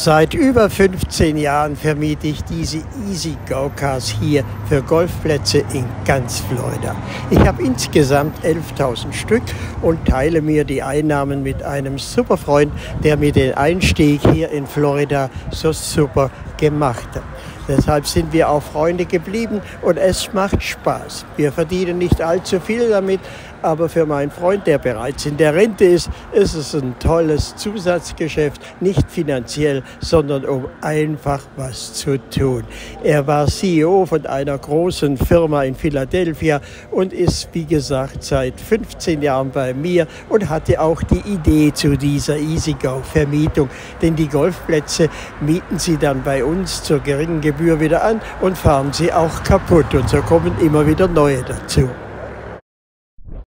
Seit über 15 Jahren vermiete ich diese Easy Go Cars hier für Golfplätze in ganz Florida. Ich habe insgesamt 11.000 Stück und teile mir die Einnahmen mit einem super Freund, der mir den Einstieg hier in Florida so super gemacht hat. Deshalb sind wir auch Freunde geblieben und es macht Spaß. Wir verdienen nicht allzu viel damit, aber für meinen Freund, der bereits in der Rente ist, ist es ein tolles Zusatzgeschäft, nicht finanziell, sondern um einfach was zu tun. Er war CEO von einer großen Firma in Philadelphia und ist, wie gesagt, seit 15 Jahren bei mir und hatte auch die Idee zu dieser EasyGo-Vermietung. Denn die Golfplätze mieten sie dann bei uns zur geringen Gebühr wieder an und fahren sie auch kaputt. Und so kommen immer wieder neue dazu.